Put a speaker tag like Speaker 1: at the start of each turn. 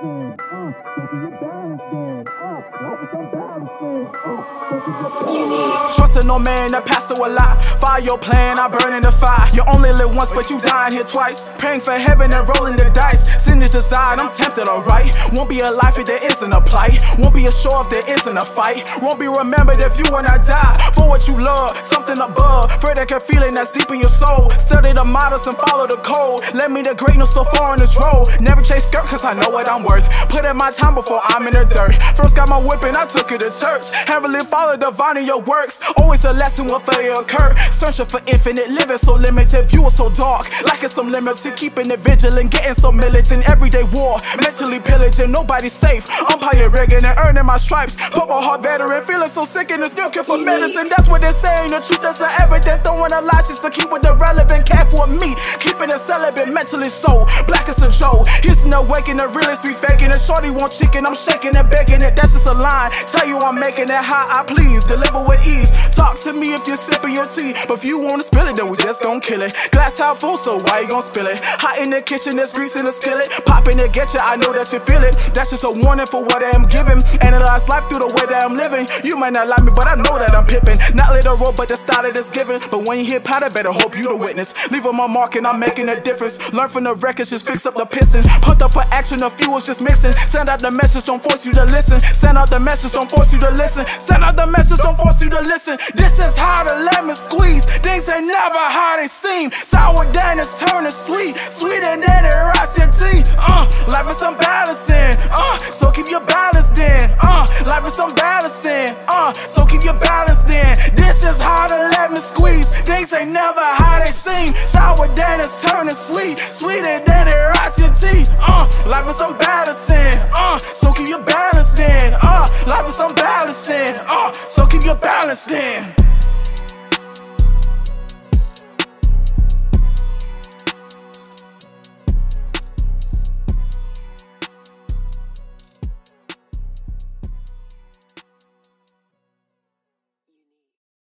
Speaker 1: balancing. Uh, balancing.
Speaker 2: Trusting no man, that pastor a lot. Fire your plan, I burn in the fire. You only live once, but you dying here twice. Praying for heaven and rolling the dice. Sin is aside, I'm tempted, alright. Won't be a life if there isn't a plight. Won't be a show if there isn't a fight. Won't be remembered if you wanna die for what you love. Something above. That can feeling that's deep in your soul. Study the models and follow the code. Let me the greatness so far on this road. Never chase skirt, cause I know what I'm worth. Put in my time before I'm in the dirt. First got my whip and I took it to church. Heavily follow divine in your works. Always a lesson will failure occur. Searching for infinite living, so limited. View is so dark. Like it's some to keeping it vigilant. Getting so militant. Everyday war. Mentally pillaging. Nobody's safe. Umpire rigging and earning my stripes. Purple heart veteran. Feeling so sick and it's looking for medicine. That's what they're The truth is evident. Throwing a lot just to keep with the relevant. Cap for me. Keeping it celibate. Mentally so. Black as a Joe. Hissing awake and the realest be faking it. Shorty want chicken. I'm shaking and begging it. That's just a line. Tell you I'm making it how I please. Deliver with ease. To me if you're sipping your tea. But if you wanna spill it, then we just gon' kill it. Glass half full, so why you gon' spill it? Hot in the kitchen, there's grease in the skillet. Popping it, get you, I know that you feel it. That's just a warning for what I am giving. Analyze life through the way that I'm living. You might not like me, but I know that I'm pippin'. Not later road, but the style that is given. But when you hear powder, better hope you the witness. Leave on my mark and I'm making a difference. Learn from the records, just fix up the piston. Pumped up for action, the fuel's just mixing. Send out the message, don't force you to listen. Send out the message, don't force you to listen. Send out the message, don't force you to listen. This is how the lemon squeeze. Things ain't never how they seem. Sour is turning sweet. Sweeter than it rots your teeth. Uh, life is some balancing. Uh, so keep your balance then. Uh, life is some balancing. Uh, so keep your balance then. This is how the lemon squeeze. Things ain't never how they seem. Sour is turning sweet. Sweeter than it rots your teeth. Uh, life is some balancing. Uh, so keep your balance then. Uh, life is some balancing. Uh, so keep your balance then.